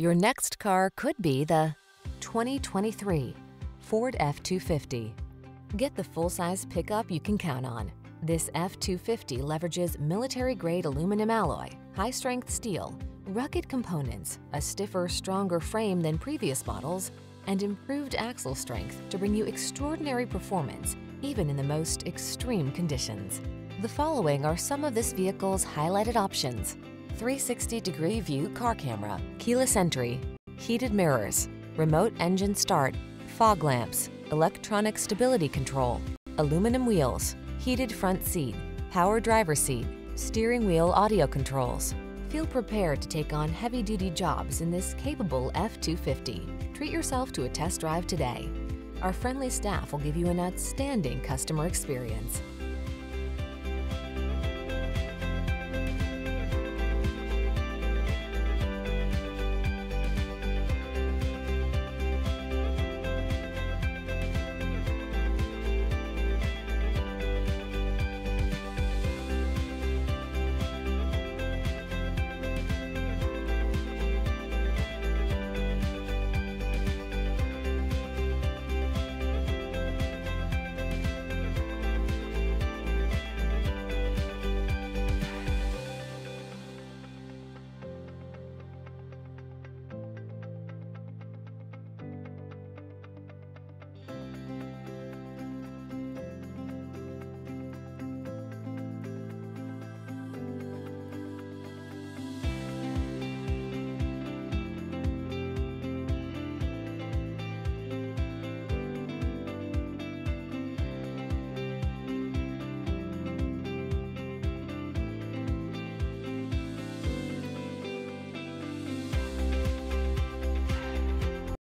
Your next car could be the 2023 Ford F-250. Get the full-size pickup you can count on. This F-250 leverages military-grade aluminum alloy, high-strength steel, rugged components, a stiffer, stronger frame than previous models, and improved axle strength to bring you extraordinary performance, even in the most extreme conditions. The following are some of this vehicle's highlighted options. 360-degree view car camera, keyless entry, heated mirrors, remote engine start, fog lamps, electronic stability control, aluminum wheels, heated front seat, power driver seat, steering wheel audio controls. Feel prepared to take on heavy-duty jobs in this capable F-250. Treat yourself to a test drive today. Our friendly staff will give you an outstanding customer experience.